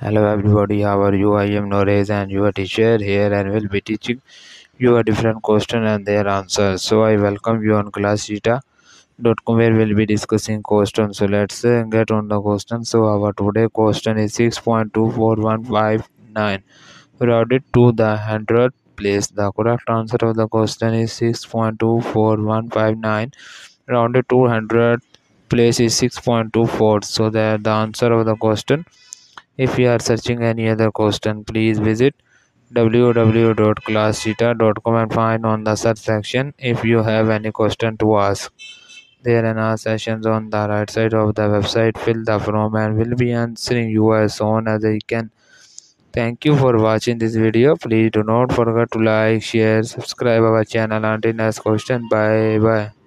Hello everybody, how are you? I am Norez and your teacher here and will be teaching you a different question and their answers. So I welcome you on classtheta.com where we'll be discussing questions. So let's uh, get on the question. So our today question is 6.24159 rounded to the hundred place. The correct answer of the question is 6.24159 rounded to hundred place is 6.24 so that the answer of the question if you are searching any other question, please visit www.classtheta.com and find on the search section if you have any question to ask. There are sessions on the right side of the website. Fill the form and we'll be answering you as soon as I can. Thank you for watching this video. Please do not forget to like, share, subscribe our channel until next question. Bye bye.